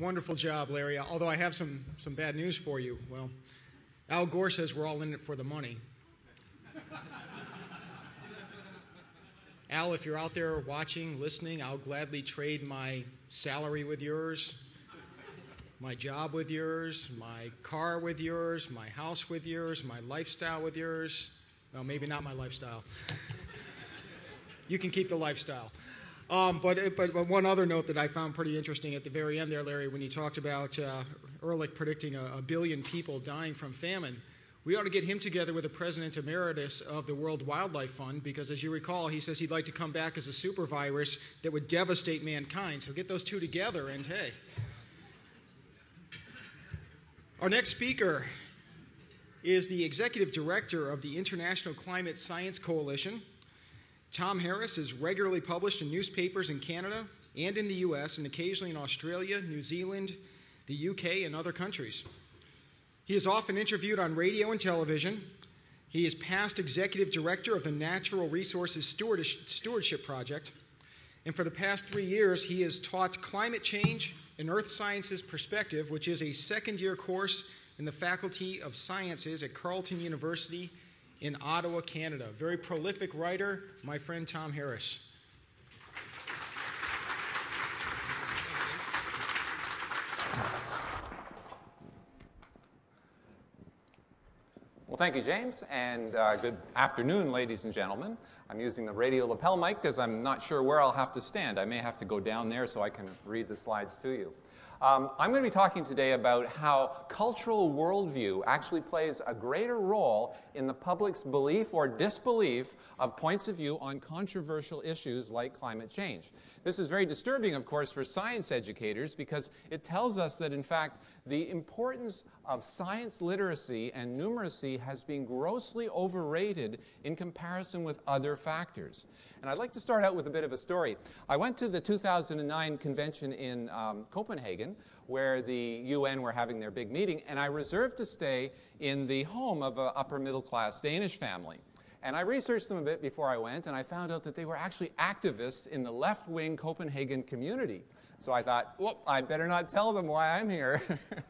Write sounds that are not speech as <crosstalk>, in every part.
Wonderful job, Larry. Although I have some, some bad news for you. Well, Al Gore says we're all in it for the money. Al, if you're out there watching, listening, I'll gladly trade my salary with yours, my job with yours, my car with yours, my house with yours, my lifestyle with yours. Well, maybe not my lifestyle. you can keep the lifestyle. Um, but, but, but, one other note that I found pretty interesting at the very end there, Larry, when you talked about uh, Ehrlich predicting a, a, billion people dying from famine, we ought to get him together with the president emeritus of the World Wildlife Fund because, as you recall, he says he'd like to come back as a super virus that would devastate mankind. So get those two together, and hey. Our next speaker is the executive director of the International Climate Science Coalition. Tom Harris is regularly published in newspapers in Canada and in the US, and occasionally in Australia, New Zealand, the UK, and other countries. He is often interviewed on radio and television. He is past executive director of the Natural Resources Stewardship Project. And for the past three years, he has taught climate change and earth sciences perspective, which is a second year course in the Faculty of Sciences at Carleton University in Ottawa, Canada. Very prolific writer, my friend Tom Harris. Well, thank you, James, and uh, good afternoon, ladies and gentlemen. I'm using the radio lapel mic because I'm not sure where I'll have to stand. I may have to go down there so I can read the slides to you. Um, I'm going to be talking today about how cultural worldview actually plays a greater role in the public's belief or disbelief of points of view on controversial issues like climate change. This is very disturbing, of course, for science educators because it tells us that, in fact, the importance of science literacy and numeracy has been grossly overrated in comparison with other factors. And I'd like to start out with a bit of a story. I went to the 2009 convention in um, Copenhagen where the UN were having their big meeting, and I reserved to stay in the home of an upper middle class Danish family. And I researched them a bit before I went, and I found out that they were actually activists in the left wing Copenhagen community. So I thought, whoop, I better not tell them why I'm here.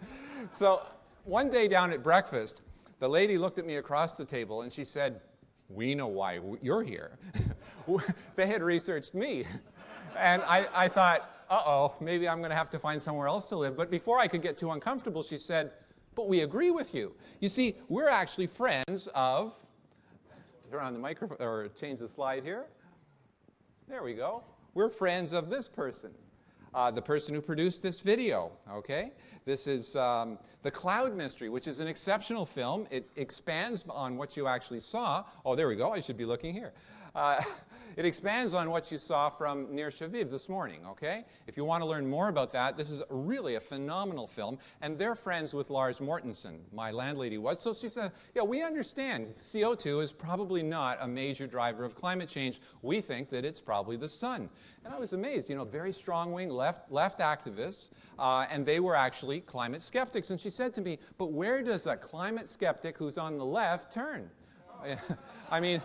<laughs> so one day down at breakfast, the lady looked at me across the table and she said, We know why you're here. <laughs> they had researched me. And I, I thought, uh oh, maybe I'm going to have to find somewhere else to live. But before I could get too uncomfortable, she said, But we agree with you. You see, we're actually friends of turn on the microphone or change the slide here. There we go. We're friends of this person, uh, the person who produced this video. Okay, this is um, the Cloud Mystery, which is an exceptional film. It expands on what you actually saw. Oh, there we go. I should be looking here. Uh, <laughs> it expands on what you saw from Nir Shaviv this morning, okay? If you want to learn more about that, this is really a phenomenal film, and they're friends with Lars Mortensen, my landlady was. So she said, yeah, we understand CO2 is probably not a major driver of climate change. We think that it's probably the sun. And I was amazed, you know, very strong wing left, left activists, uh, and they were actually climate skeptics. And she said to me, but where does a climate skeptic who's on the left turn? <laughs> I mean,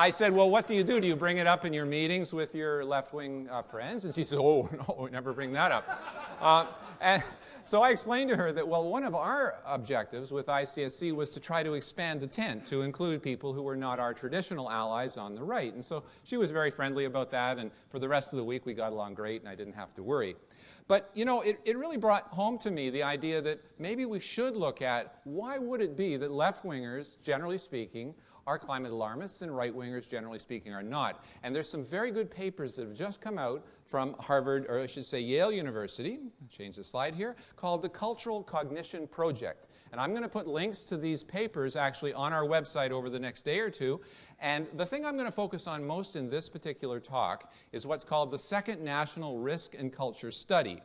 I said, Well, what do you do? Do you bring it up in your meetings with your left wing uh, friends? And she said, Oh, <laughs> no, we never bring that up. Uh, and so I explained to her that, well, one of our objectives with ICSC was to try to expand the tent to include people who were not our traditional allies on the right. And so she was very friendly about that. And for the rest of the week, we got along great, and I didn't have to worry. But, you know, it, it really brought home to me the idea that maybe we should look at why would it be that left wingers, generally speaking, are climate alarmists, and right wingers, generally speaking, are not. And there's some very good papers that have just come out from Harvard, or I should say Yale University, change the slide here, called the Cultural Cognition Project. And I'm going to put links to these papers actually on our website over the next day or two. And the thing I'm going to focus on most in this particular talk is what's called the Second National Risk and Culture Study.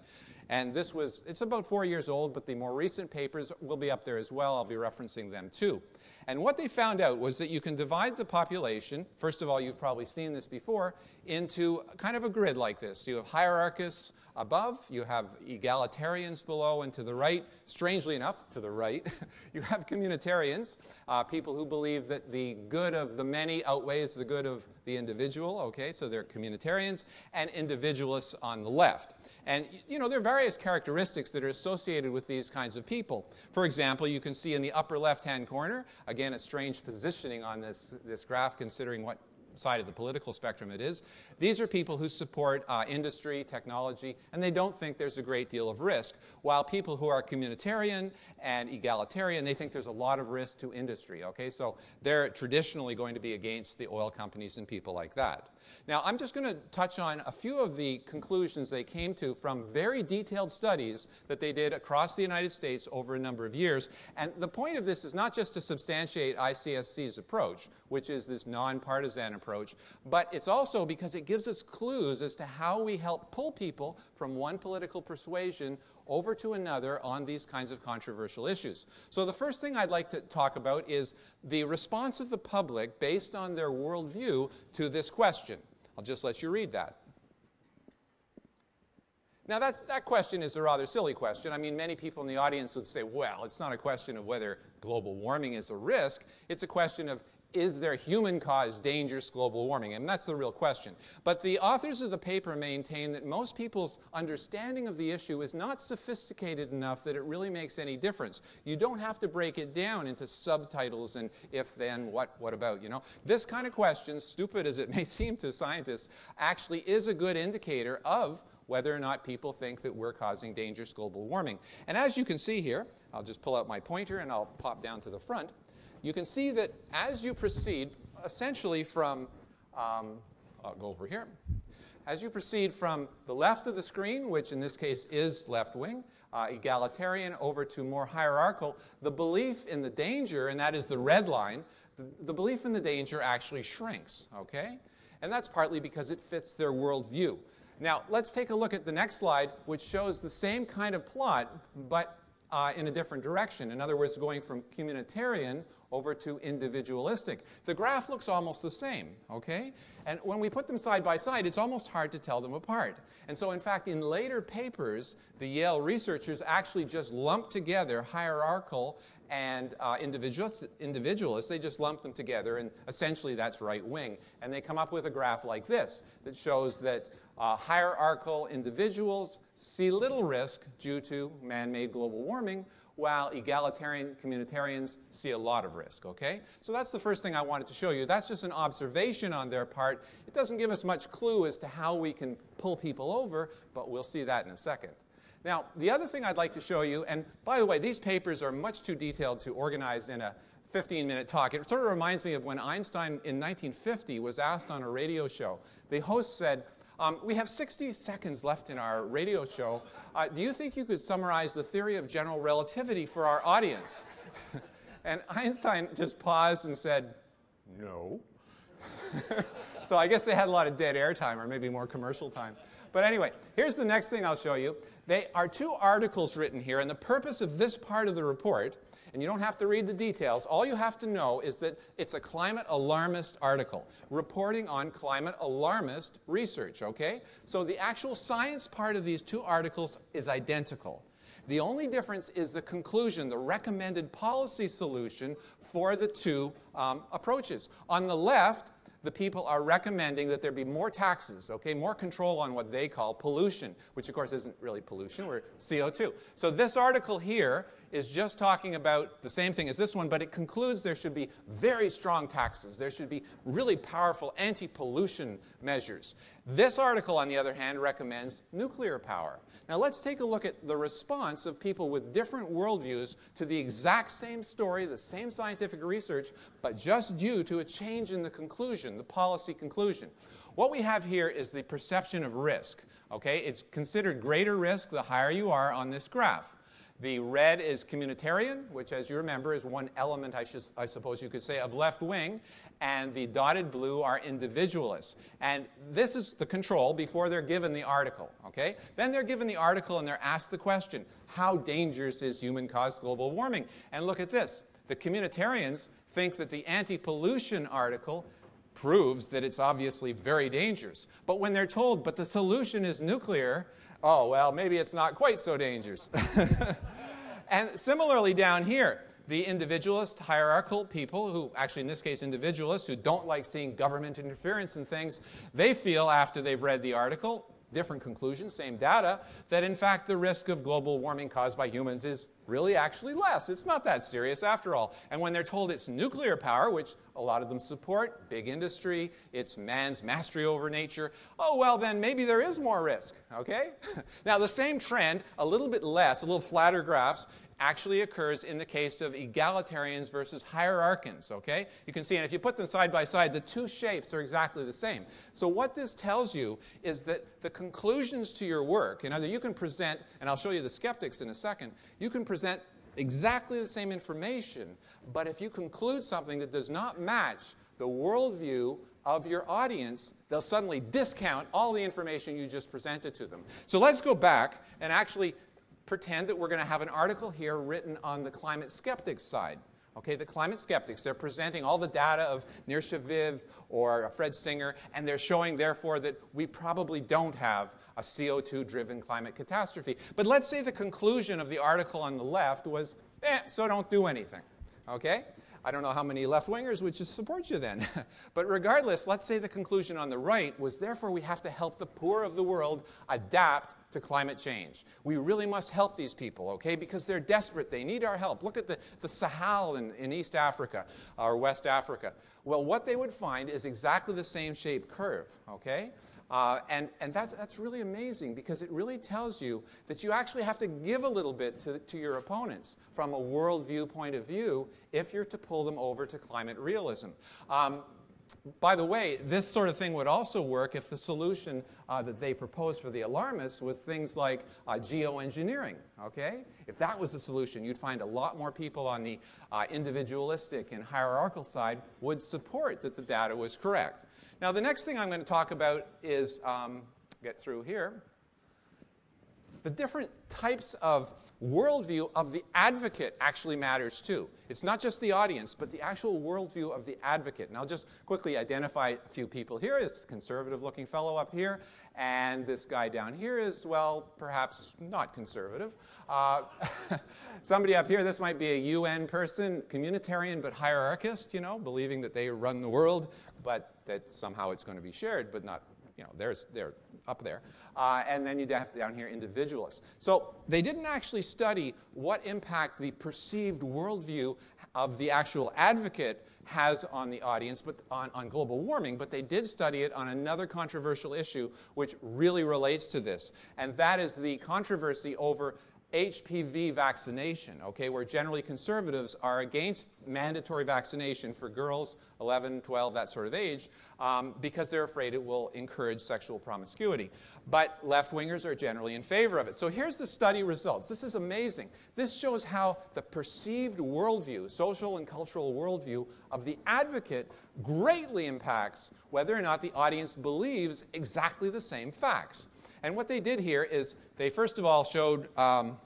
And this was, it's about four years old, but the more recent papers will be up there as well. I'll be referencing them too. And what they found out was that you can divide the population, first of all, you've probably seen this before, into kind of a grid like this. You have hierarchists above, you have egalitarians below, and to the right, strangely enough, to the right, <laughs> you have communitarians, uh, people who believe that the good of the many outweighs the good of the individual, okay, so they're communitarians, and individualists on the left. And, you know, there are various characteristics that are associated with these kinds of people. For example, you can see in the upper left hand corner, again, a strange positioning on this, this graph considering what side of the political spectrum it is. These are people who support uh, industry, technology, and they don't think there's a great deal of risk. While people who are communitarian and egalitarian, they think there's a lot of risk to industry. Okay, so they're traditionally going to be against the oil companies and people like that. Now, I'm just going to touch on a few of the conclusions they came to from very detailed studies that they did across the United States over a number of years. And the point of this is not just to substantiate ICSC's approach, which is this nonpartisan approach, but it's also because it gives us clues as to how we help pull people from one political persuasion over to another on these kinds of controversial issues. So, the first thing I'd like to talk about is the response of the public based on their worldview to this question. I'll just let you read that. Now, that, that question is a rather silly question. I mean, many people in the audience would say, well, it's not a question of whether global warming is a risk. It's a question of is there human caused dangerous global warming? And that's the real question. But the authors of the paper maintain that most people's understanding of the issue is not sophisticated enough that it really makes any difference. You don't have to break it down into subtitles and if then, what, what about, you know? This kind of question, stupid as it may <laughs> seem to scientists, actually is a good indicator of whether or not people think that we're causing dangerous global warming. And as you can see here, I'll just pull out my pointer and I'll pop down to the front you can see that as you proceed, essentially from, um, I'll go over here. As you proceed from the left of the screen, which in this case is left wing, uh, egalitarian, over to more hierarchical, the belief in the danger, and that is the red line, the, the belief in the danger actually shrinks, okay? And that's partly because it fits their worldview. Now, let's take a look at the next slide, which shows the same kind of plot, but uh, in a different direction. In other words, going from communitarian over to individualistic. The graph looks almost the same, okay? And when we put them side by side, it's almost hard to tell them apart. And so, in fact, in later papers, the Yale researchers actually just lumped together hierarchical and uh, they just lump them together, and essentially that's right wing. And they come up with a graph like this that shows that uh, hierarchical individuals see little risk due to man made global warming, while egalitarian communitarians see a lot of risk, okay? So that's the first thing I wanted to show you. That's just an observation on their part. It doesn't give us much clue as to how we can pull people over, but we'll see that in a second. Now, the other thing I'd like to show you, and by the way, these papers are much too detailed to organize in a 15 minute talk. It sort of reminds me of when Einstein in 1950 was asked on a radio show. The host said, um, we have 60 seconds left in our radio show. Uh, do you think you could summarize the theory of general relativity for our audience? <laughs> and Einstein just paused and said, No. <laughs> so I guess they had a lot of dead air time or maybe more commercial time. But anyway, here's the next thing I'll show you. They are two articles written here, and the purpose of this part of the report and you don't have to read the details. All you have to know is that it's a climate alarmist article reporting on climate alarmist research, okay? So the actual science part of these two articles is identical. The only difference is the conclusion, the recommended policy solution for the two um, approaches. On the left, the people are recommending that there be more taxes, okay, more control on what they call pollution, which of course isn't really pollution, we're CO2. So this article here is just talking about the same thing as this one, but it concludes there should be very strong taxes. There should be really powerful anti pollution measures. This article, on the other hand, recommends nuclear power. Now, let's take a look at the response of people with different worldviews to the exact same story, the same scientific research, but just due to a change in the conclusion, the policy conclusion. What we have here is the perception of risk. Okay, it's considered greater risk the higher you are on this graph. The red is communitarian, which, as you remember, is one element, I, should, I suppose you could say, of left wing. And the dotted blue are individualists. And this is the control before they're given the article, okay? Then they're given the article and they're asked the question how dangerous is human caused global warming? And look at this. The communitarians think that the anti pollution article proves that it's obviously very dangerous. But when they're told, but the solution is nuclear, oh, well, maybe it's not quite so dangerous. <laughs> and similarly down here, the individualist, hierarchical people, who actually in this case individualists, who don't like seeing government interference in things, they feel after they've read the article, different conclusions, same data, that in fact the risk of global warming caused by humans is really actually less. It's not that serious after all. And when they're told it's nuclear power, which a lot of them support, big industry, it's man's mastery over nature, oh, well, then maybe there is more risk, okay? <laughs> now, the same trend, a little bit less, a little flatter graphs, actually occurs in the case of egalitarians versus hierarchans, okay? You can see, and if you put them side by side, the two shapes are exactly the same. So what this tells you is that the conclusions to your work, and either you can present, and I'll show you the skeptics in a second, you can present exactly the same information, but if you conclude something that does not match the worldview of your audience, they'll suddenly discount all the information you just presented to them. So let's go back and actually pretend that we're going to have an article here written on the climate skeptics side. Okay, the climate skeptics, they're presenting all the data of Nir Shaviv or Fred Singer, and they're showing, therefore, that we probably don't have a CO2 driven climate catastrophe. But let's say the conclusion of the article on the left was, eh, so don't do anything. Okay? I don't know how many left wingers would just support you then. <laughs> but regardless, let's say the conclusion on the right was therefore we have to help the poor of the world adapt to climate change. We really must help these people, okay, because they're desperate. They need our help. Look at the, the Sahel in, in East Africa or West Africa. Well, what they would find is exactly the same shape curve, okay? Uh, and and that's, that's really amazing because it really tells you that you actually have to give a little bit to, to your opponents from a worldview point of view if you're to pull them over to climate realism. Um, by the way, this sort of thing would also work if the solution uh, that they proposed for the alarmists was things like uh, geoengineering. Okay, if that was the solution, you'd find a lot more people on the uh, individualistic and hierarchical side would support that the data was correct. Now, the next thing I'm going to talk about is um, get through here the different types of worldview of the advocate actually matters too. It's not just the audience, but the actual worldview of the advocate. And I'll just quickly identify a few people here. This conservative looking fellow up here, and this guy down here is, well, perhaps not conservative. Uh, <laughs> somebody up here, this might be a UN person, communitarian but hierarchist, you know, believing that they run the world, but that somehow it's going to be shared, but not, you know, there's, they're up there. Uh, and then you have down here individualists. So they didn't actually study what impact the perceived worldview of the actual advocate has on the audience, but on, on global warming, but they did study it on another controversial issue which really relates to this, and that is the controversy over HPV vaccination, okay, where generally conservatives are against mandatory vaccination for girls 11, 12, that sort of age, um, because they're afraid it will encourage sexual promiscuity. But left wingers are generally in favor of it. So here's the study results. This is amazing. This shows how the perceived worldview, social and cultural worldview of the advocate greatly impacts whether or not the audience believes exactly the same facts. And what they did here is they first of all showed um,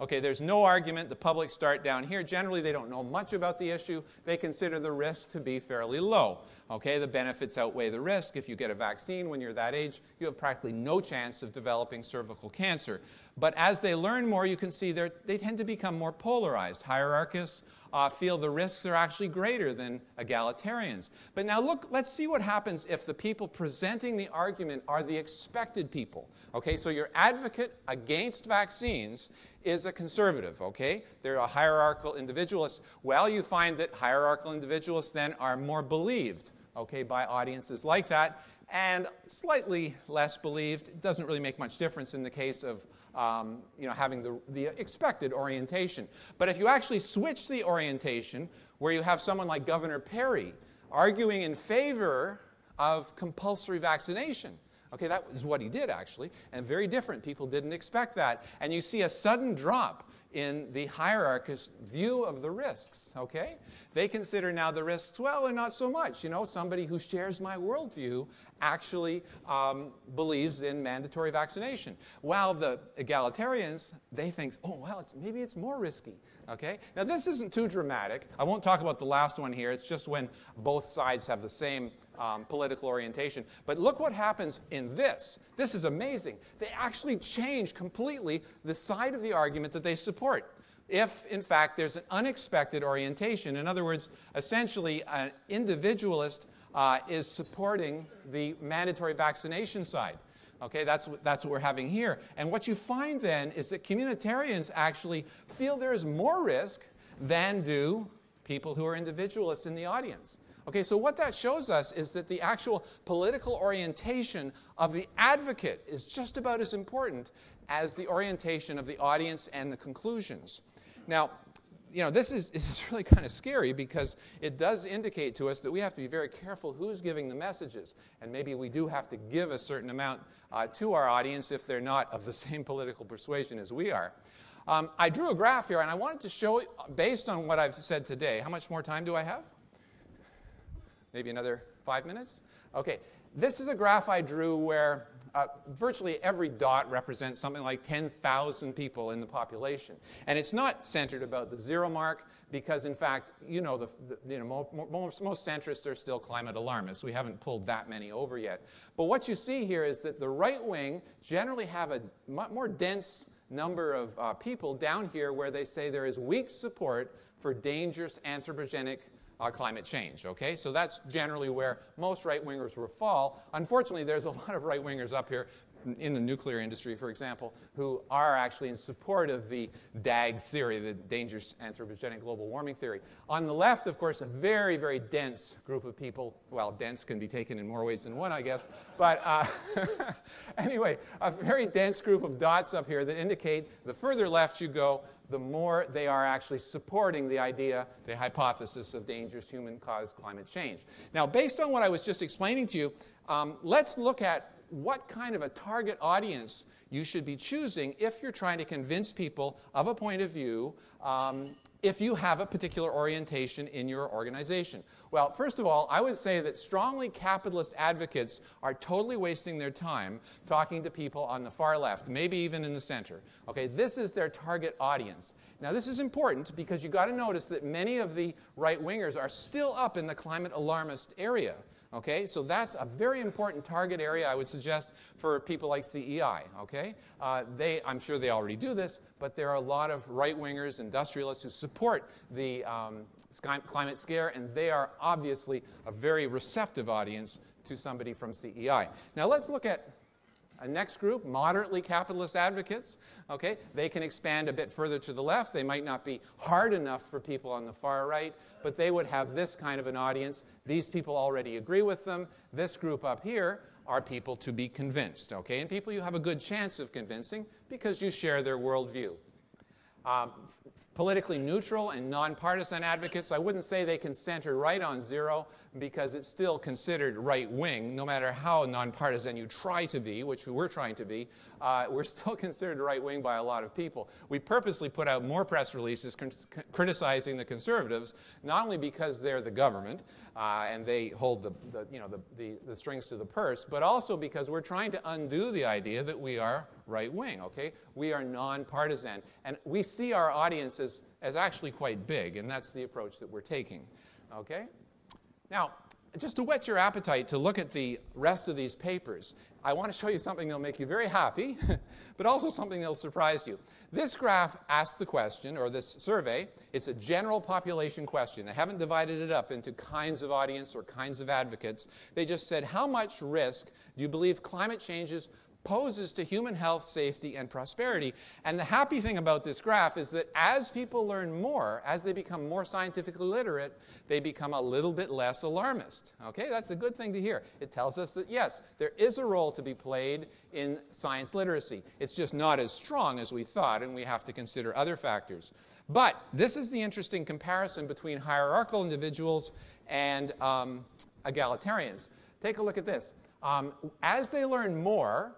okay, there's no argument. The public start down here. Generally, they don't know much about the issue. They consider the risk to be fairly low. Okay, the benefits outweigh the risk. If you get a vaccine when you're that age, you have practically no chance of developing cervical cancer. But as they learn more, you can see they tend to become more polarized. Hierarchists uh, feel the risks are actually greater than egalitarians. But now look, let's see what happens if the people presenting the argument are the expected people. Okay, so your advocate against vaccines is a conservative, okay? They're a hierarchical individualist. Well, you find that hierarchical individualists then are more believed, okay, by audiences like that, and slightly less believed. It doesn't really make much difference in the case of um, you know, having the, the expected orientation. But if you actually switch the orientation, where you have someone like Governor Perry arguing in favor of compulsory vaccination, Okay, that was what he did actually, and very different. People didn't expect that. And you see a sudden drop in the hierarchist view of the risks, okay? They consider now the risks, well, they're not so much. You know, somebody who shares my worldview actually um, believes in mandatory vaccination. While the egalitarians, they think, oh, well, it's, maybe it's more risky. Okay? Now, this isn't too dramatic. I won't talk about the last one here. It's just when both sides have the same um, political orientation. But look what happens in this. This is amazing. They actually change completely the side of the argument that they support if, in fact, there's an unexpected orientation. In other words, essentially, an individualist uh, is supporting the mandatory vaccination side. Okay, that's, that's what we're having here. And what you find then is that communitarians actually feel there is more risk than do people who are individualists in the audience. Okay, so what that shows us is that the actual political orientation of the advocate is just about as important as the orientation of the audience and the conclusions. Now, you know, this is, <laughs> this is really kind of scary because it does indicate to us that we have to be very careful who's giving the messages. And maybe we do have to give a certain amount uh, to our audience if they're not of the <laughs> same political persuasion as we are. Um, I drew a graph here and I wanted to show, based on what I've said today, how much more time do I have? Maybe another five minutes? Okay, this is a graph I drew where uh, virtually every dot represents something like 10,000 people in the population. And it's not centered about the zero mark because, in fact, you know, the, the you know most, most centrists are still climate alarmists. We haven't pulled that many over yet. But what you see here is that the right wing generally have a more dense number of uh, people down here where they say there is weak support for dangerous anthropogenic uh, climate change. Okay, so that's generally where most right wingers will fall. Unfortunately, there's a <laughs> lot of right wingers up here in the nuclear industry, for example, who are actually in support of the DAG theory, the dangerous anthropogenic global warming theory. On the left, of course, a very, very dense group of people. Well, dense can be taken in more ways than one, I guess. But uh, <laughs> anyway, a very dense group of dots up here that indicate the further left you go, the more they are actually supporting the idea, the hypothesis of dangerous human caused climate change. Now, based on what I was just explaining to you, um, let's look at what kind of a target audience you should be choosing if you're trying to convince people of a point of view um, if you have a particular orientation in your organization? Well, first of all, I would say that strongly capitalist advocates are totally wasting their time talking to people on the far left, maybe even in the center. Okay, this is their target audience. Now, this is important because you've got to notice that many of the right wingers are still up in the climate alarmist area. Okay, so that's a very important target area I would suggest for people like CEI. Okay, uh, they, I'm sure they already do this, but there are a lot of right wingers, industrialists who support the um, climate scare, and they are obviously a very receptive audience to somebody from CEI. Now let's look at a next group, moderately capitalist advocates. Okay, they can expand a bit further to the left. They might not be hard enough for people on the far right, but they would have this kind of an audience. These people already agree with them. This group up here are people to be convinced, okay? And people you have a good chance of convincing because you share their worldview. Um, politically neutral and nonpartisan advocates, I wouldn't say they can center right on zero because it's still considered right wing, no matter how nonpartisan you try to be, which we're trying to be, uh, we're <laughs> still considered right wing by a lot of people. We purposely put out more press releases criticizing the conservatives, not only because they're the government uh, and they hold the, the you know, the, the, the strings to the purse, but also because we're trying to undo the idea that we are right wing, okay? We are nonpartisan. And we see our audience as, as actually quite big, and that's the approach that we're taking, okay? Now, just to whet your appetite to look at the rest of these papers, I want to show you something that'll make you very happy, <laughs> but also something that'll surprise you. This graph asks the question, or this survey, it's a general population question. I haven't divided it up into kinds of audience or kinds of advocates. They just said, how much risk do you believe climate changes poses to human health, safety, and prosperity. And the happy thing about this graph is that as people learn more, as they become more scientifically literate, they become a little bit less alarmist. Okay, that's a good thing to hear. It tells us that yes, there is a role to be played in science literacy. It's just not as strong as we thought, and we have to consider other factors. But this is the interesting comparison between hierarchical individuals and um, egalitarians. Take a look at this. Um, as they learn more,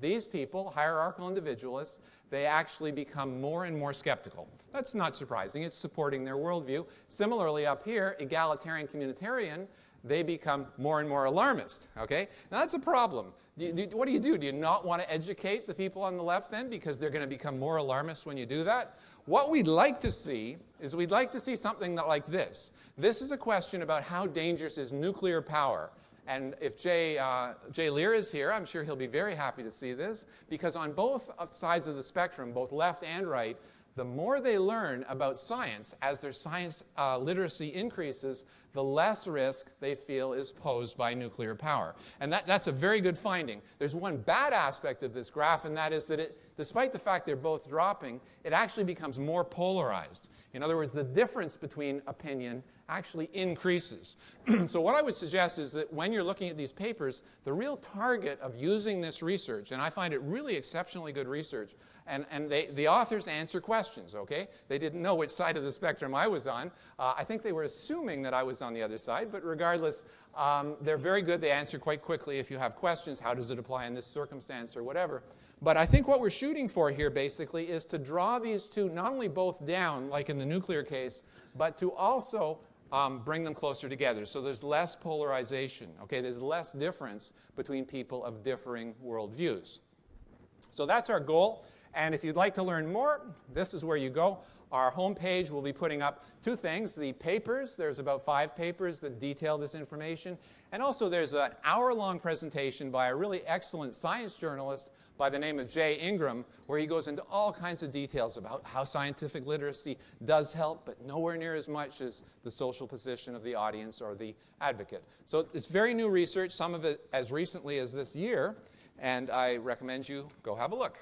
these people, hierarchical individualists, they actually become more and more skeptical. That's not surprising. It's supporting their worldview. Similarly, up here, egalitarian communitarian, they become more and more alarmist. Okay? Now that's a problem. Do you, do, what do you do? Do you not want to educate the people on the left then because they're going to become more alarmist when you do that? What we'd like to see is we'd like to see something like this. This is a question about how dangerous is nuclear power. And if Jay, uh, Jay Lehr is here, I'm sure he'll be very happy to see this because on both sides of the spectrum, both left and right, the more they learn about science, as their science uh, literacy increases, the less risk they feel is posed by nuclear power. And that, that's a very good finding. There's one bad aspect of this graph, and that is that it, despite the fact they're both dropping, it actually becomes more polarized. In other words, the difference between opinion actually increases. <clears throat> so, what I would suggest is that when you're looking at these papers, the real target of using this research, and I find it really exceptionally good research, and, and they, the authors answer questions, okay? They didn't know which side of the spectrum I was on. Uh, I think they were assuming that I was on the other side, but regardless, um, they're very good. They answer quite quickly if you have questions. How does it apply in this circumstance or whatever? But I think what we're shooting for here basically is to draw these two not only both down, like in the nuclear case, but to also um, bring them closer together. So there's less polarization, okay? There's less difference between people of differing worldviews. So that's our goal. And if you'd like to learn more, this is where you go. Our homepage will be putting up two things the papers, there's about five papers that detail this information, and also there's an hour long presentation by a really excellent science journalist by the name of Jay Ingram, where he goes into all kinds of details about how scientific literacy does help, but nowhere near as much as the social position of the audience or the advocate. So it's very new research, some of it as recently as this year, and I recommend you go have a look.